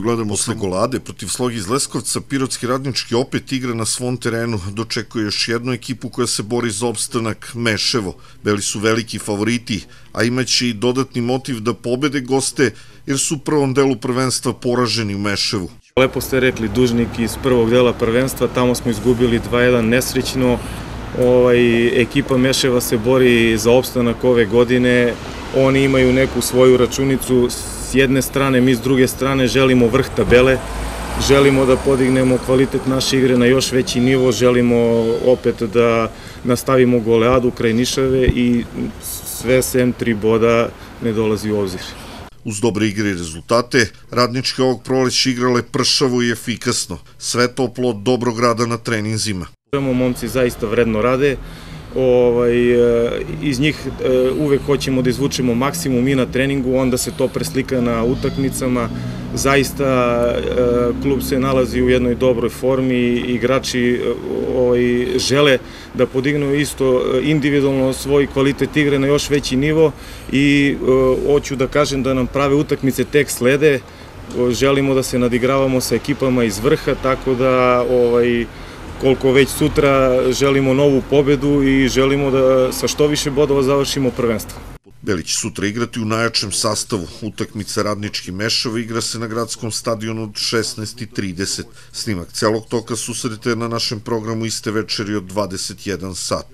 Gledamo posle golade protiv Slogi iz Leskovca, Pirotski radnički opet igra na svom terenu, dočekuje još jednu ekipu koja se bori za opstanak Meševo. Beli su veliki favoriti, a imaće i dodatni motiv da pobede goste, jer su u prvom delu prvenstva poraženi u Meševu. Lepo ste rekli, dužnik iz prvog dela prvenstva, tamo smo izgubili 2-1 nesrećno. Ovaj, ekipa Meševa se bori za opstanak ove godine, oni imaju neku svoju računicu, s jedne strane, mi s druge strane želimo vrh tabele, želimo da podignemo kvalitet naše igre na još veći nivo, želimo opet da nastavimo goleadu kraj Nišave i sve sem tri boda ne dolazi u obzir. Uz dobre igre i rezultate, radničke ovog proleća igrale pršavo i efikasno. Sve to plod dobrog rada na treninzima. Momci zaista vredno rade, ovaj, e, iz njih e, uvek hoćemo da izvučemo maksimum i na treningu, onda se to preslika na utakmicama. Zaista e, klub se nalazi u jednoj dobroj formi, igrači ovaj, žele da podignu isto individualno svoj kvalitet igre na još veći nivo i hoću da kažem da nam prave utakmice tek slede, želimo da se nadigravamo sa ekipama iz vrha, tako da ovaj, koliko već sutra želimo novu pobedu i želimo da sa što više bodova završimo prvenstvo. Beli će sutra igrati u najjačem sastavu. Utakmica Radnički Mešava igra se na gradskom stadionu od 16.30. Snimak celog toka susrete na našem programu iste večeri od 21 sat.